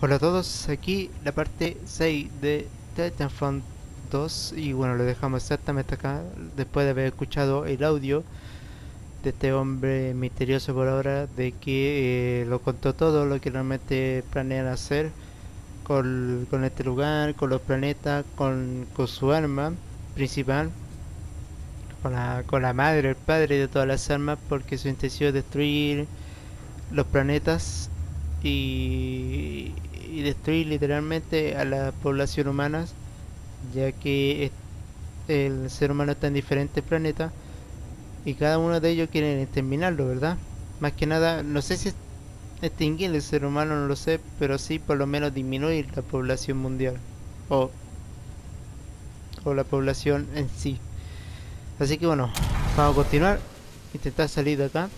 Hola a todos, aquí la parte 6 de Titanfront 2 y bueno, lo dejamos exactamente acá después de haber escuchado el audio de este hombre misterioso por ahora de que eh, lo contó todo lo que realmente planean hacer con, con este lugar, con los planetas, con, con su arma principal, con la, con la madre, el padre de todas las armas, porque su intención es destruir los planetas y, destruir literalmente a la población humana, ya que el ser humano está en diferentes planetas y cada uno de ellos quiere exterminarlo, ¿verdad? Más que nada, no sé si extinguir el ser humano, no lo sé, pero sí por lo menos disminuir la población mundial o, o la población en sí. Así que bueno, vamos a continuar, intentar salir de acá.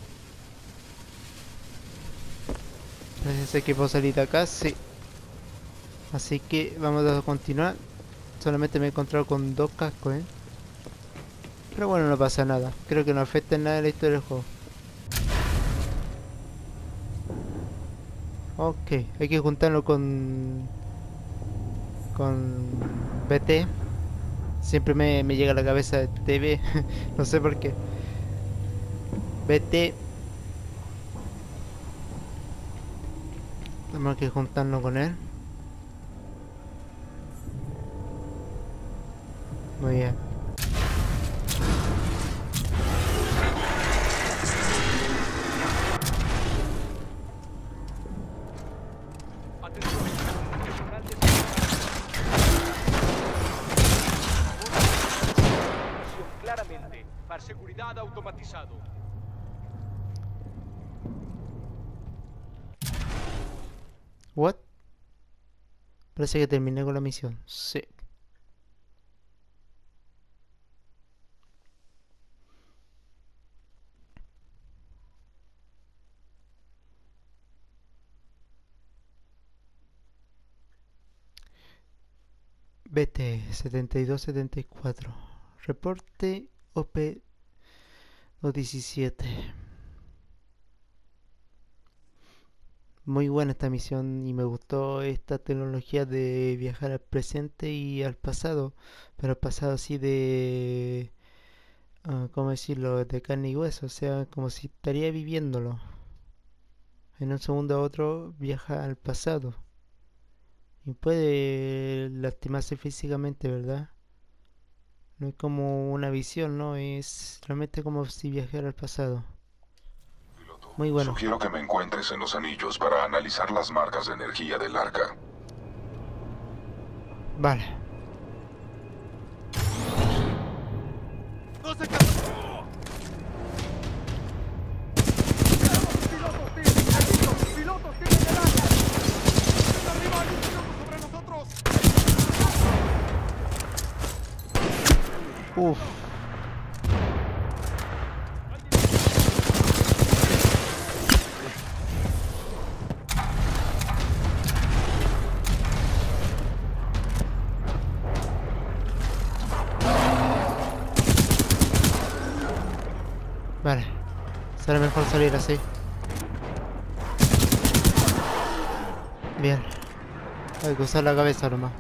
Parece que puedo salir acá, sí. Así que vamos a continuar. Solamente me he encontrado con dos cascos, ¿eh? Pero bueno, no pasa nada. Creo que no afecta en nada la historia del juego. Ok, hay que juntarlo con... Con... BT. Siempre me, me llega a la cabeza TV. no sé por qué. BT. Tenemos que juntarnos con él. Muy bien. Seguridad automatizado. What? Parece que terminé con la misión. Sí. BT 7274. Reporte OP 217. Muy buena esta misión y me gustó esta tecnología de viajar al presente y al pasado, pero al pasado así de, ah, ¿cómo decirlo?, de carne y hueso, o sea, como si estaría viviéndolo. En un segundo a otro viaja al pasado y puede lastimarse físicamente, ¿verdad? No es como una visión, ¿no? Es realmente como si viajara al pasado. Muy bueno. Sugiero que me encuentres en los anillos para analizar las marcas de energía del arca. Vale. ¡No se casen! ¡Pilotos, tienen enemigos! ¡Pilotos, tienen el arma! ¡Arriba hay un piloto sobre nosotros! Uf. Vale. Salir así. Bien. Hay que usar la cabeza nomás.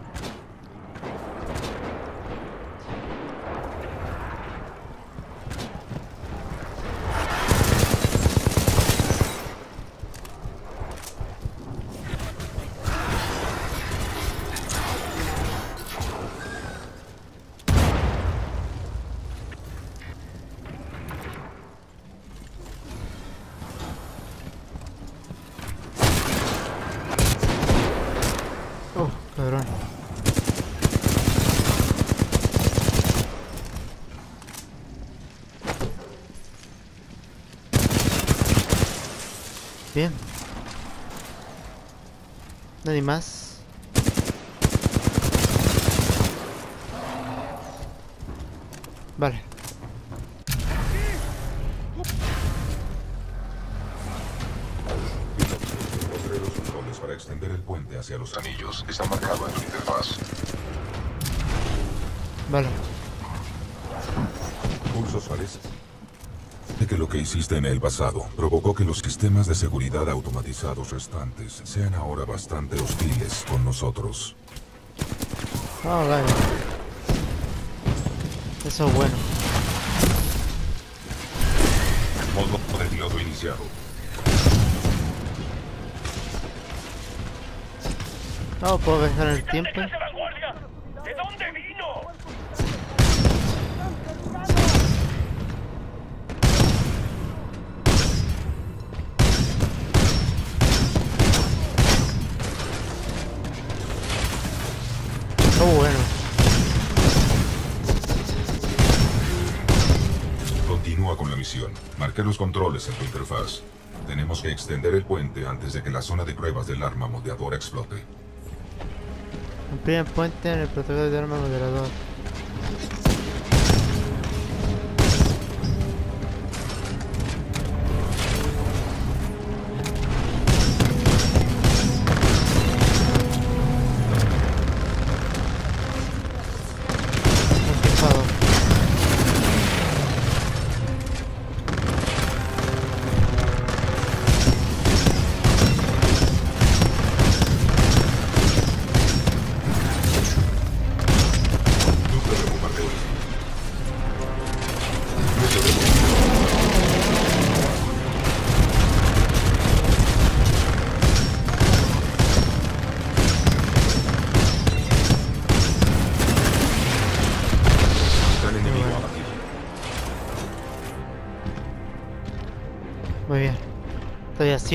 Oh, cabrón. Bien. Nadie más. Vale. Encontré los controles para extender el puente hacia los anillos. Está marcado en tu interfaz. Vale. Pulsos Ares. Parece que lo que hiciste en el pasado provocó que los sistemas de seguridad automatizados restantes sean ahora bastante hostiles con nosotros. Vale. Eso es bueno. Modo iniciado. No, puedo dejar el tiempo. ¡Deténgase, vanguardia! ¿De dónde Misión. Marqué los controles en tu interfaz. Tenemos que extender el puente antes de que la zona de pruebas del arma moldeadora explote. Amplía el puente en el protocolo de arma moderador.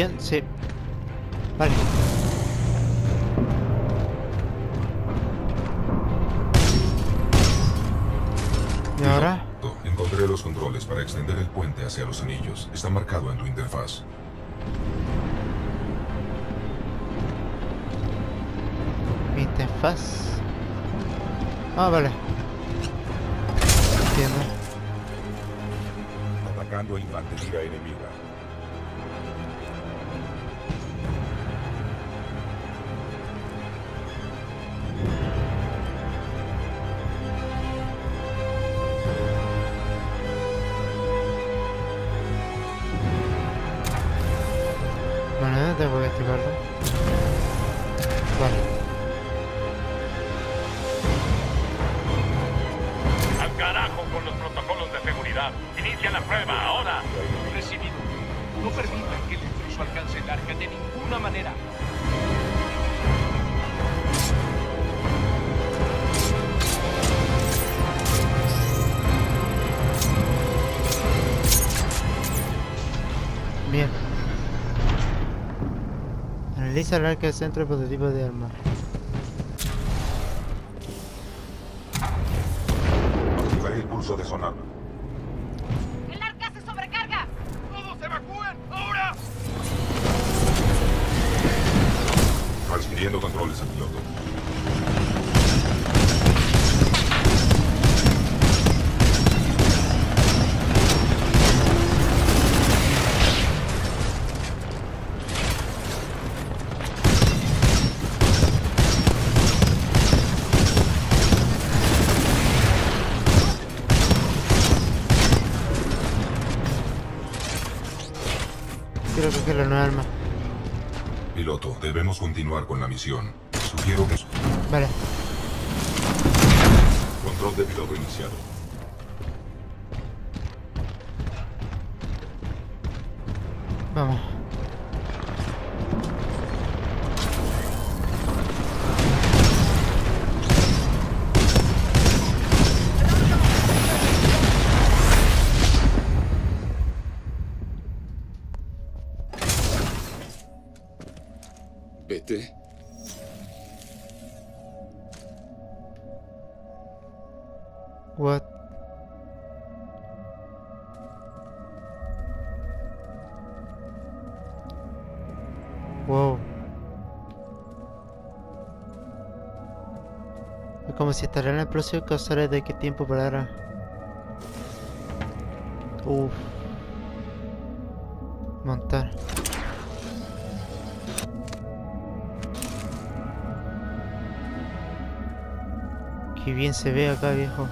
Estoy a 100, sí. Vale. ¿Y ahora? Piloto, Encontré los controles para extender el puente hacia los anillos. Está marcado en tu interfaz. Mi interfaz. Ah, vale. Entiendo. Atacando infantería enemiga. Analiza el arca del centro prototipo de arma. Debemos continuar con la misión. Sugiero que... Vale. Control de piloto iniciado. Vamos. Como si estará en la explosión causara de qué tiempo parará. Uff. Montar. Qué bien se ve acá, viejo.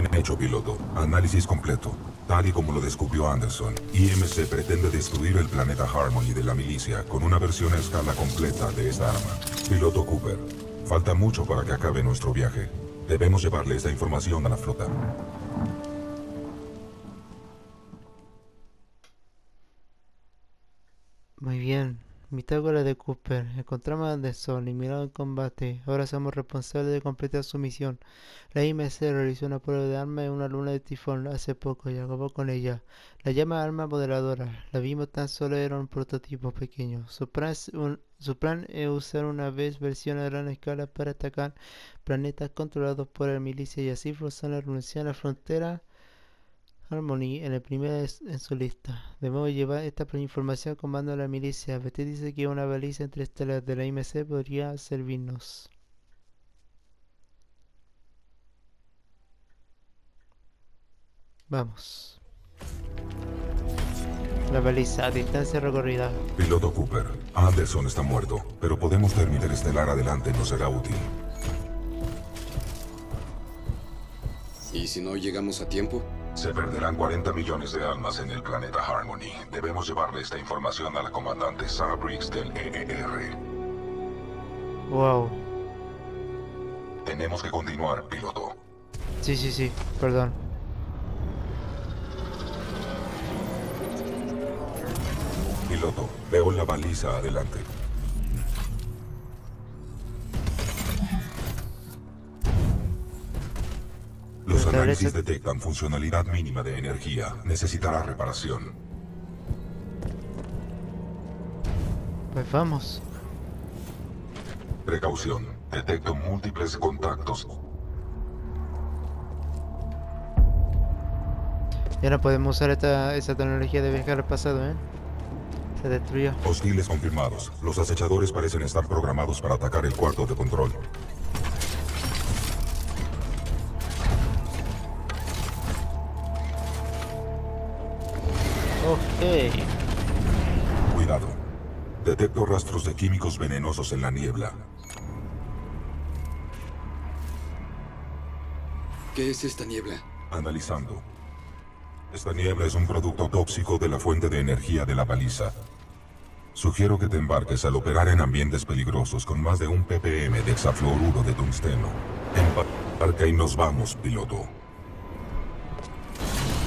Bien hecho, piloto. Análisis completo. Tal y como lo descubrió Anderson, IMC pretende destruir el planeta Harmony de la milicia con una versión a escala completa de esta arma. Piloto Cooper, falta mucho para que acabe nuestro viaje. Debemos llevarle esta información a la flota. De Cooper. Encontramos a Anderson y mirado en combate. Ahora somos responsables de completar su misión. La IMC realizó una prueba de arma en una luna de tifón hace poco y acabó con ella. La llama arma moderadora. La vimos tan solo era un prototipo pequeño. Su plan, es un- usar una vez versión a gran escala para atacar planetas controlados por la milicia y así forzar la renuncia a la frontera Harmony en el primero es- en su lista. Debemos llevar esta información al comando de la milicia. BT dice que una baliza interestelar de la IMC podría servirnos. Vamos. La baliza a distancia recorrida. Piloto Cooper, Anderson está muerto, pero podemos ver Interestelar adelante no será útil. ¿Y si no llegamos a tiempo? Se perderán 40 millones de almas en el planeta Harmony. Debemos llevarle esta información a la comandante Sarah Briggs del EER. Wow. Tenemos que continuar, piloto. Sí, sí, sí. Perdón. Piloto, veo la baliza adelante. Análisis detectan funcionalidad mínima de energía. Necesitará reparación. Pues vamos. Precaución. Detecto múltiples contactos. Ya no podemos usar esta, esa tecnología de viajar al pasado, ¿eh? Se destruyó. Hostiles confirmados. Los acechadores parecen estar programados para atacar el cuarto de control. Cuidado. Detecto rastros de químicos venenosos en la niebla. ¿Qué es esta niebla? Analizando. Esta niebla es un producto tóxico de la fuente de energía de la baliza. Sugiero que te embarques al operar en ambientes peligrosos con más de un ppm de hexafluoruro de tungsteno. Embarca y nos vamos, piloto.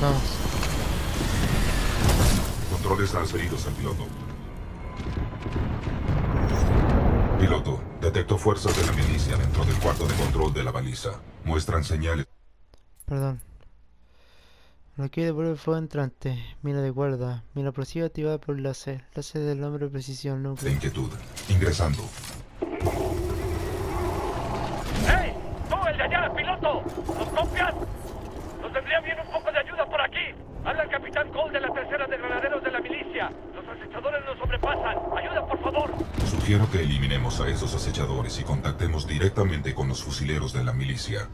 Vamos. Controles transferidos al piloto. Piloto, detecto fuerzas de la milicia dentro del cuarto de control de la baliza. Muestran señales. Perdón. Bloqueo de vuelo de fuego entrante. Mira de guarda. Mira explosiva activada por láser. Láser del nombre de precisión de inquietud. Ingresando. ¡Hey! ¡Tú, el de allá, piloto! ¿Nos copias? Nos vendría bien un poco de ayuda por aquí. Habla el capitán Cole de la tercera de granaderos de Los acechadores nos sobrepasan. Ayuda, por favor. Sugiero que eliminemos a esos acechadores y contactemos directamente con los fusileros de la milicia.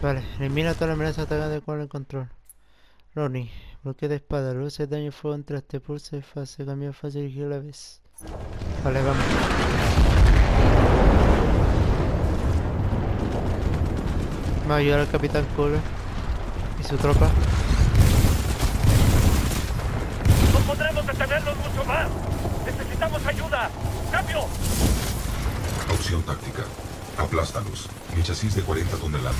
Vale, elimina toda la amenaza atacante con el control. Ronnie, bloqueo de espada, luces de daño fuego entre este pulso de fase, cambio de fase a la vez. Vale, vamos. Va a ayudar al capitán Cole y su tropa. Mucho más. Necesitamos ayuda. ¡Cambio! Opción táctica. Aplástalos. Mi chasis de 40 toneladas.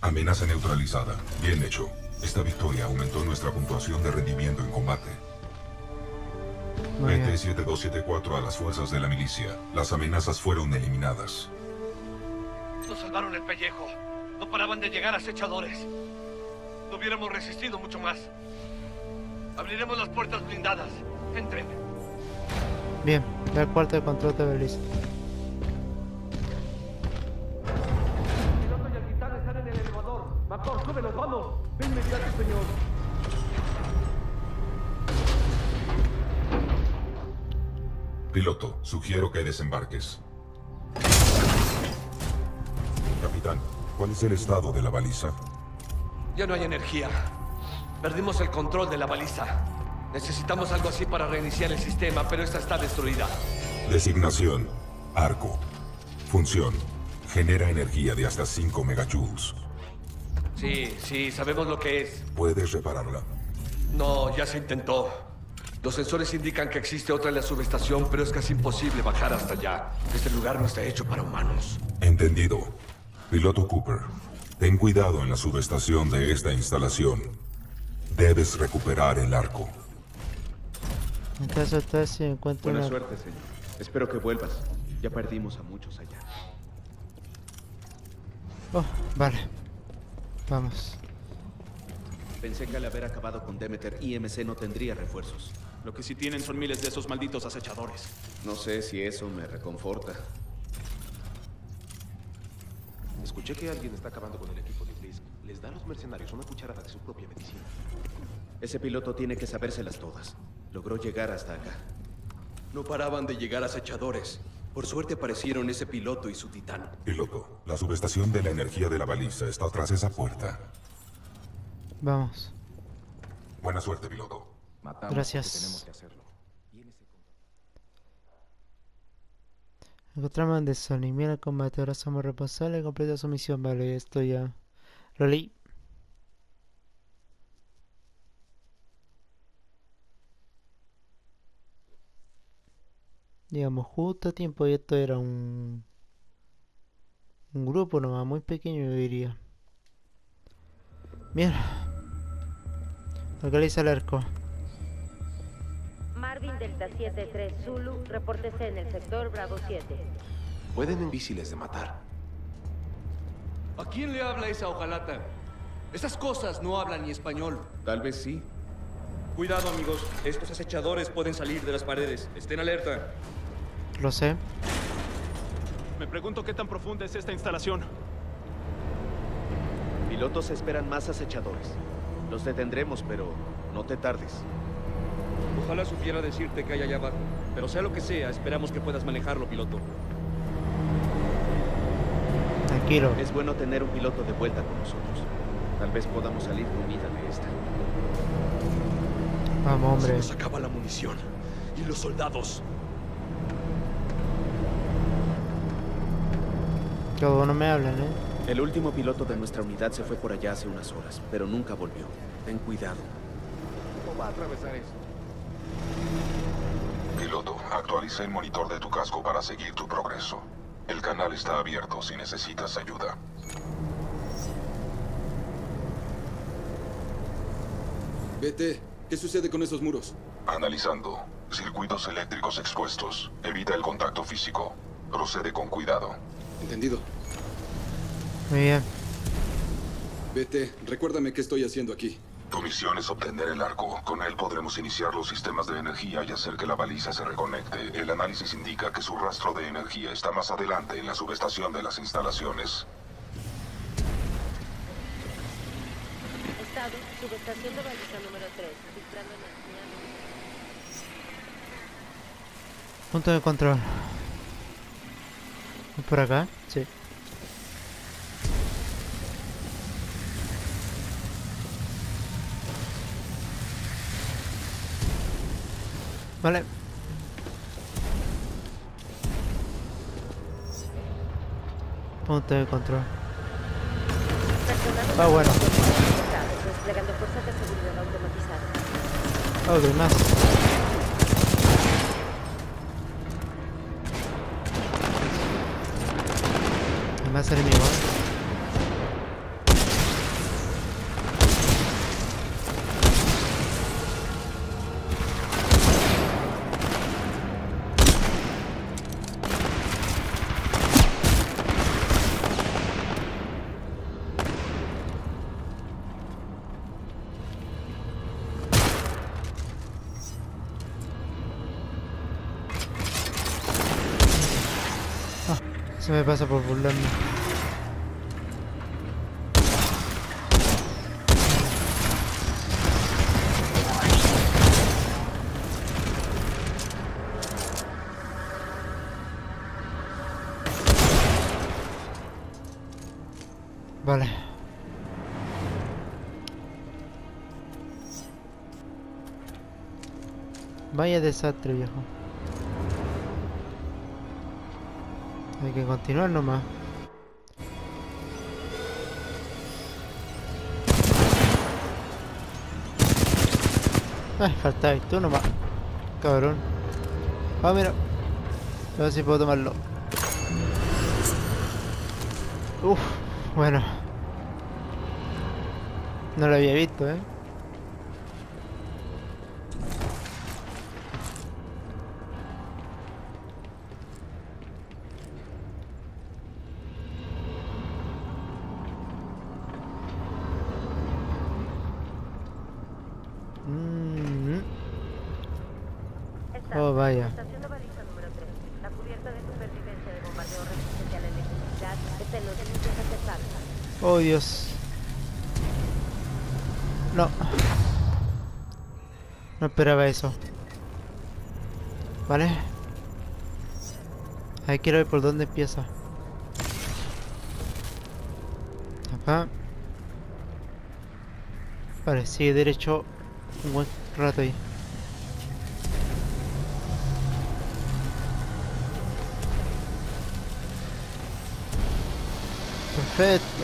Amenaza neutralizada. Bien hecho. Esta victoria aumentó nuestra puntuación de rendimiento en combate. Muy bien. BT-7274 a las fuerzas de la milicia. Las amenazas fueron eliminadas. Nos salvaron el pellejo. No paraban de llegar acechadores. No hubiéramos resistido mucho más. Abriremos las puertas blindadas. Entren. Bien, ve al cuarto de control de Belice. De inmediato, señor. Piloto, sugiero que desembarques. Capitán, ¿cuál es el estado de la baliza? Ya no hay energía. Perdimos el control de la baliza. Necesitamos algo así para reiniciar el sistema, pero esta está destruida. Designación. Arco. Función. Genera energía de hasta 5 megajoules. Sí, sí, sabemos lo que es. Puedes repararla. No, ya se intentó. Los sensores indican que existe otra en la subestación, pero es casi imposible bajar hasta allá. Este lugar no está hecho para humanos. Entendido. Piloto Cooper, ten cuidado en la subestación de esta instalación. Debes recuperar el arco. En caso tal, si encuentro Buena una... suerte, señor. Espero que vuelvas. Ya perdimos a muchos allá. Oh, vale. Vamos. Pensé que al haber acabado con Demeter, IMC no tendría refuerzos. Lo que sí tienen son miles de esos malditos acechadores. No sé si eso me reconforta. Escuché que alguien está acabando con el equipo de Blisk. Les da a los mercenarios una cucharada de su propia medicina. Ese piloto tiene que sabérselas todas. Logró llegar hasta acá. No paraban de llegar acechadores. Por suerte aparecieron ese piloto y su titán. Piloto, la subestación de la energía de la baliza está tras esa puerta. Vamos. Buena suerte, piloto. Matamos Gracias. porque tenemos que hacerlo. Encontramos combate. Ahora somos responsables de completar su misión. Vale, esto ya. Lo leí. Llegamos justo a tiempo y esto era un. Un grupo nomás, muy pequeño, yo diría. Bien. Localiza el arco. Marvin Delta 73 Zulu, repórtese en el sector Bravo 7. Pueden en difíciles de matar. ¿A quién le habla esa hojalata? Esas cosas no hablan ni español. Tal vez sí. Cuidado, amigos. Estos acechadores pueden salir de las paredes. Estén alerta. Lo sé. Me pregunto qué tan profunda es esta instalación. Pilotos esperan más acechadores. Los detendremos, pero no te tardes. Ojalá supiera decirte que hay allá abajo. Pero sea lo que sea, esperamos que puedas manejarlo, piloto. Tranquilo. Es bueno tener un piloto de vuelta con nosotros. Tal vez podamos salir con vida de esta. Vamos, Se hombre. nos acaba la munición. Y los soldados. Todos no me hablan, ¿eh? El último piloto de nuestra unidad se fue por allá hace unas horas, pero nunca volvió. Ten cuidado. ¿Cómo va a atravesar eso? Piloto, actualiza el monitor de tu casco para seguir tu progreso. El canal está abierto si necesitas ayuda. Vete. ¿Qué sucede con esos muros? Analizando. Circuitos eléctricos expuestos. Evita el contacto físico. Procede con cuidado. Entendido. Muy bien. Vete. Recuérdame qué estoy haciendo aquí. Tu misión es obtener el arco. Con él podremos iniciar los sistemas de energía y hacer que la baliza se reconecte. El análisis indica que su rastro de energía está más adelante en la subestación de las instalaciones. Estado, subestación de baliza número 3, filtrando energía. Punto de control. ¿Es ¿Por acá? Sí. Vale. Punto de control. Ah, bueno. desplegando fuerzas de seguridad automatizadas. Oh, más. Hay más enemigos. Se me pasa por burlarme. Vale. Vaya desastre, viejo. Hay que continuar nomás. Ay, falta tú nomás. Cabrón. Ah. A ver si puedo tomarlo. Uf, bueno. No lo había visto, eh. Aceptables. Oh Dios. No. No esperaba eso. Vale. Ahí quiero ver por dónde empieza. Acá. Vale, sigue derecho un buen rato ahí. Perfecto.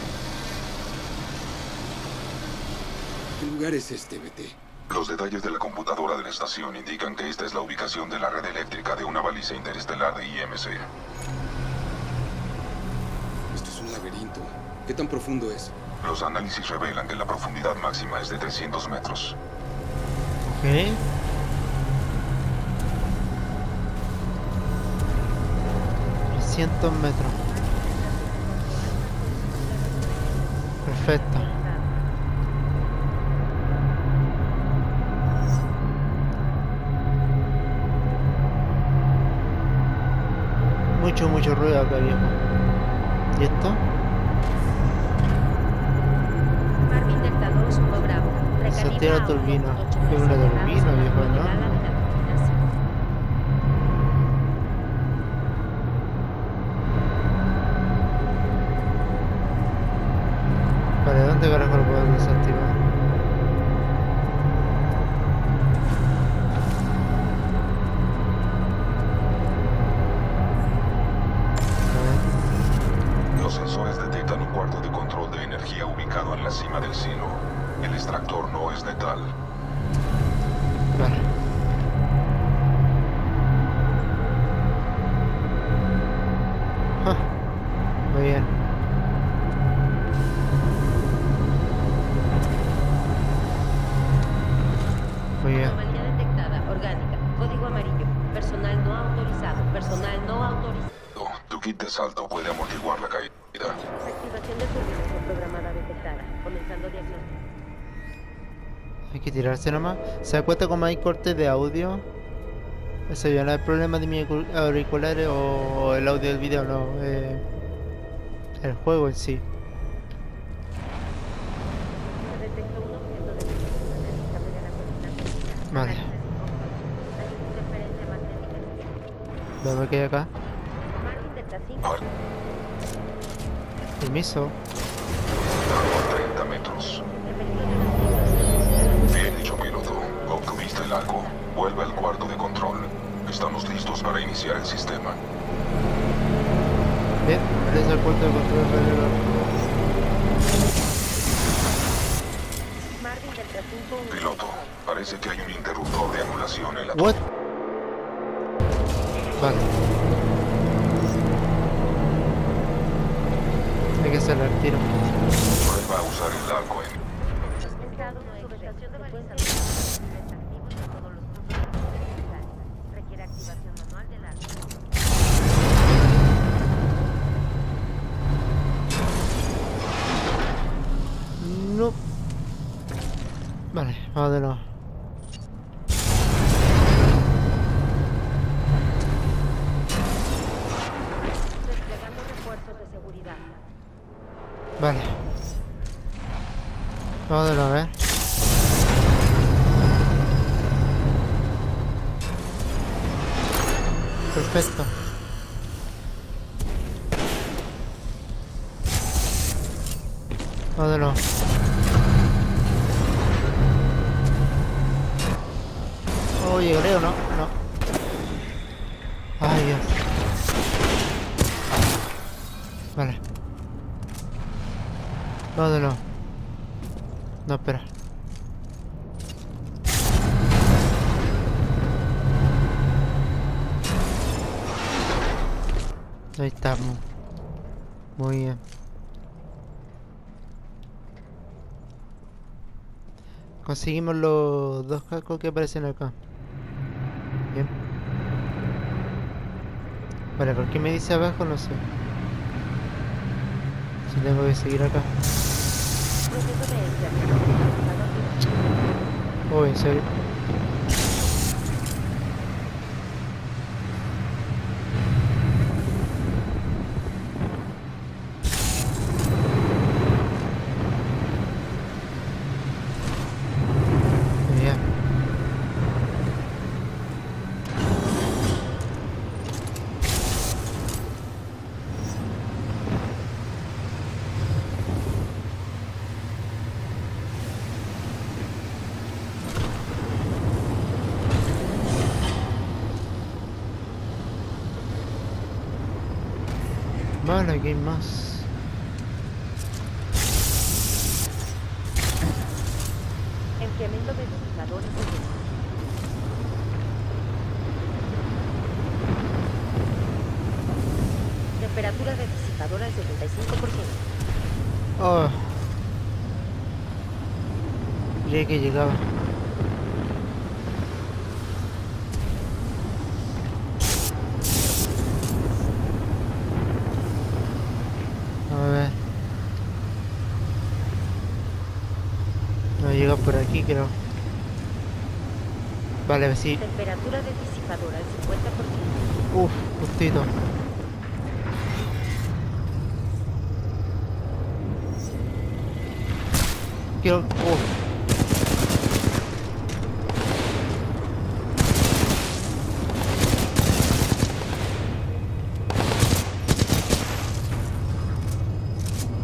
¿Qué lugar es este, BT? Los detalles de la computadora de la estación indican que esta es la ubicación de la red eléctrica de una baliza interestelar de IMC. Esto es un laberinto. ¿Qué tan profundo es? Los análisis revelan que la profundidad máxima es de 300 metros. Ok. Trescientos metros. Perfecto. Mucho, mucho ruido acá, viejo. ¿Y esto? Marvin Delta 2, Uno Bravo. Recalibra Satira a turbina. Es una turbina, la viejo, ¿no? Extractor Hay que tirarse nomás. ¿Se da cuenta cómo hay cortes de audio? Ese ya no es problema de mis auricu- auriculares o el audio del video, no. eh, el juego en sí. Vale. Vamos que hay acá. Marvin Delta 5. Permiso. A 30 metros. El arco. Vuelve al cuarto de control. Estamos listos para iniciar el sistema. Bien, regresa al puerto de control alrededor. Marvin Delta 5. Piloto, parece que hay un interruptor de anulación en la What? Vale. Hay que hacerlo al tiro. Prueba a usar el arco en... Vale, vamos de nuevo. Desplegando refuerzos de seguridad. Vale. Vamos de nuevo, ¿eh? Conseguimos los dos cascos que aparecen acá. Bien. Vale, ¿por qué me dice abajo? No sé. Si tengo que seguir acá. Oh, en serio. Bien. Hay más. Enfriamiento de disparadores. Temperatura de disipadora al 75%. Oh. Creí que llegaba. A ver. No llega creo. Vale, sí. Temperatura de disipadora al 50%. Uf, justito. Quiero... Uf.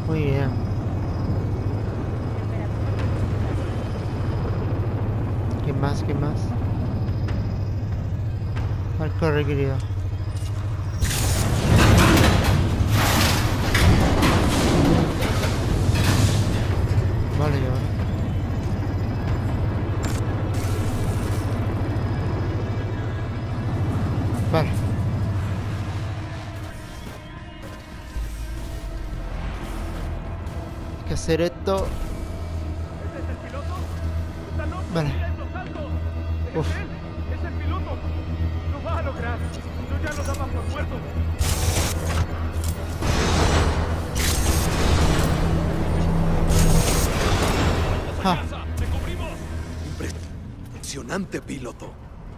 Muy bien. ¿Qué más? ¿Qué más? Alcohol requerido. Vale, ya. Vale. Hay que hacer esto.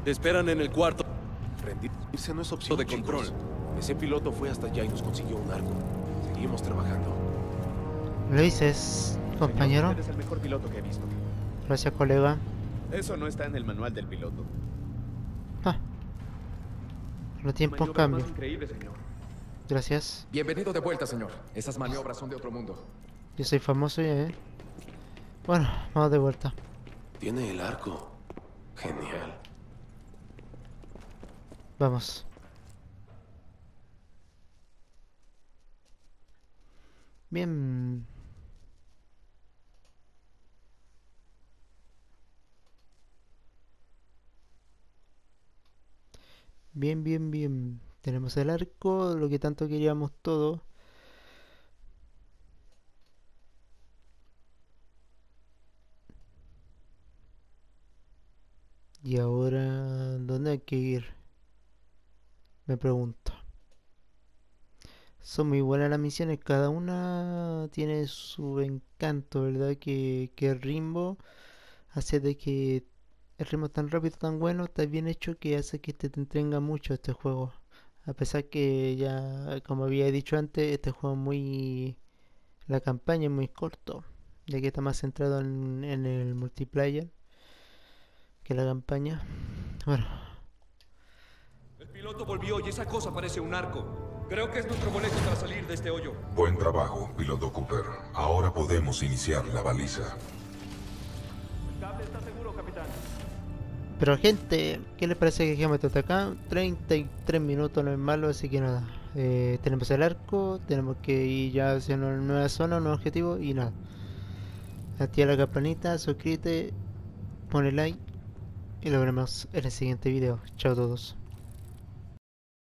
Te esperan en el cuarto. Rendirse no es opción De chicos. control. Ese piloto fue hasta allá y nos consiguió un arco. Seguimos trabajando. lo dices, compañero. Usted es el mejor piloto que he visto. Gracias, colega. Eso no está en el manual del piloto. Ah. Los tiempos cambian. increíble, señor. Gracias. Bienvenido de vuelta, señor. Esas maniobras son de otro mundo. Yo soy famoso ya, ¿eh? Bueno, vamos de vuelta. Tiene el arco. Genial. Vamos. Bien. Bien, bien, bien. Tenemos el arco, lo que tanto queríamos todo. Y ahora, ¿dónde hay que ir? Me pregunto. Son muy buenas las misiones, cada una tiene su encanto, ¿verdad? Que, que Rimbo hace de que el ritmo tan rápido, tan bueno, está bien hecho que hace que te, te entretenga mucho este juego. A pesar que ya, como había dicho antes, este juego es muy La campaña es muy corto, ya que está más centrado en, en el multiplayer que la campaña. Bueno, El piloto volvió y esa cosa parece un arco. Creo que es nuestro boleto para salir de este hoyo. Buen trabajo, piloto Cooper. Ahora podemos iniciar la baliza. El cable está seguro, capitán. pero gente, ¿qué les parece que dejemos hasta acá? 33 minutos no es malo, así que nada. Eh, tenemos el arco, tenemos que ir ya hacia una nueva zona, un nuevo objetivo y nada. Activa la campanita, suscríbete, pone like y lo veremos en el siguiente video. Chao a todos.